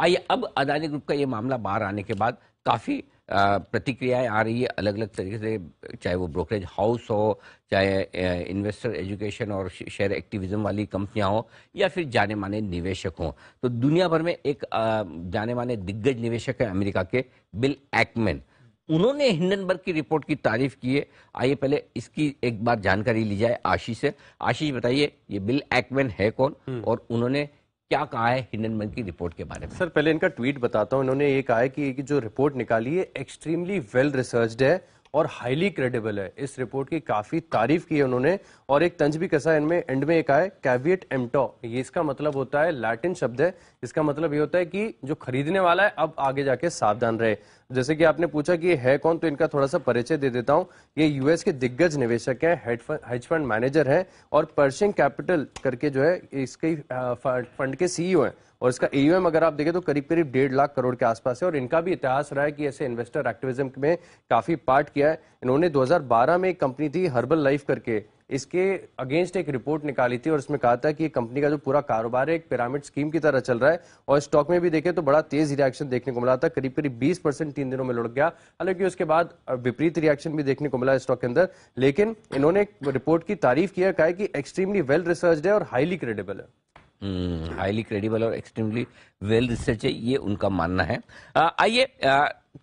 आइए अब अदानी ग्रुप का ये मामला बाहर आने के बाद काफ़ी प्रतिक्रियाएँ आ रही है अलग अलग तरीके से चाहे वो ब्रोकरेज हाउस हो चाहे इन्वेस्टर एजुकेशन और शेयर एक्टिविज्म वाली कंपनियाँ हो या फिर जाने माने निवेशक हों। तो दुनिया भर में एक जाने माने दिग्गज निवेशक है अमेरिका के बिल एक्मैन। उन्होंने हिंडनबर्ग की रिपोर्ट की तारीफ़ की है। आइए पहले इसकी एक बार जानकारी ली जाए आशीष से। आशीष बताइए ये बिल एक्मैन है कौन? हम्म। और उन्होंने क्या कहा है हिंडनबर्ग की रिपोर्ट के बारे में? सर, पहले इनका ट्वीट बताता हूँ। इन्होंने ये कहा है कि जो रिपोर्ट निकाली है एक्सट्रीमली वेल रिसर्च है और हाईली क्रेडिबल है। इस रिपोर्ट की काफ़ी तारीफ़ की है उन्होंने। और एक तंज भी कसा इनमें एंड में एक आए कैवियट एमटो ये इसका मतलब होता है लैटिन शब्द है। इसका मतलब ये होता है कि जो खरीदने वाला है, अब आगे जाके सावधान रहे। जैसे कि आपने पूछा कि है कौन तो इनका थोड़ा सा परिचय दे देता हूँ। ये यूएस के दिग्गज निवेशक हैं हेज फंड मैनेजर हैं और पर्शियन कैपिटल करके जो है, इसके फंड के सीईओ हैं। और इसका एयूएम अगर आप देखें तो करीब करीब डेढ़ लाख करोड़ के आसपास है। और इनका भी इतिहास रहा है कि ऐसे इन्वेस्टर एक्टिविज्म में काफ़ी पार्ट किया है। इन्होंने 2012 में एक कंपनी थी, हर्बल लाइफ करके। इसके अगेंस्ट एक रिपोर्ट निकाली थी और इसमें कहा था कि कंपनी का जो पूरा कारोबार है, एक पिरामिड स्कीम की तरह चल रहा है। और स्टॉक में भी देखें तो बड़ा तेज रिएक्शन देखने को मिला था, करीब करीब बीस परसेंट तीन दिनों में लुढ़क गया। हालाँकि उसके बाद विपरीत रिएक्शन भी देखने को मिला स्टॉक के अंदर। लेकिन इन्होंने रिपोर्ट की तारीफ़ किया, कहा कि एक्सट्रीमली वेल रिसर्च है और हाईली क्रेडिबल है। हाईली क्रेडिबल और एक्सट्रीमली वेल रिसर्च है, ये उनका मानना है। आइए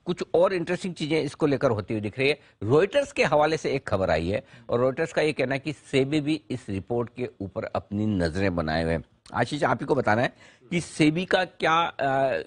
कुछ और इंटरेस्टिंग चीज़ें इसको लेकर होती हुई दिख रही है। रॉयटर्स के हवाले से एक खबर आई है और रॉयटर्स का ये कहना है कि सेबी भी इस रिपोर्ट के ऊपर अपनी नज़रें बनाए हुए आशीष, आप ही को बताना है कि सेबी का क्या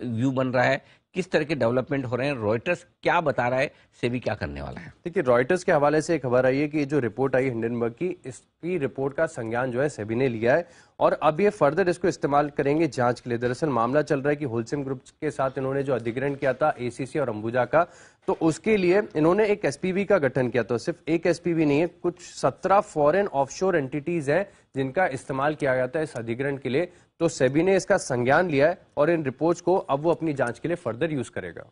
व्यू बन रहा है, किस तरह के डेवलपमेंट हो रहे हैं। रॉयटर्स क्या बता रहा है, सेबी क्या करने वाला है? देखिए रॉयटर्स के हवाले से खबर आई है कि जो रिपोर्ट आई हिंडनबर्ग की, इसकी रिपोर्ट का संज्ञान जो है सेबी ने लिया है। और अब ये फर्दर इसको इस्तेमाल करेंगे जाँच के लिए। दरअसल मामला चल रहा है कि होलसेल ग्रुप के साथ इन्होंने जो अधिग्रहण किया था एसीसी और अंबुजा का तो उसके लिए इन्होंने एक एसपीवी का गठन किया था। सिर्फ़ एक एसपीवी नहीं है, कुछ सत्रह फॉरेन ऑफशोर एंटिटीज है जिनका इस्तेमाल किया गया था इस अधिग्रहण के लिए। तो सेबी ने इसका संज्ञान लिया है और इन रिपोर्ट्स को अब वो अपनी जाँच के लिए फर्दर यूज़ करेगा।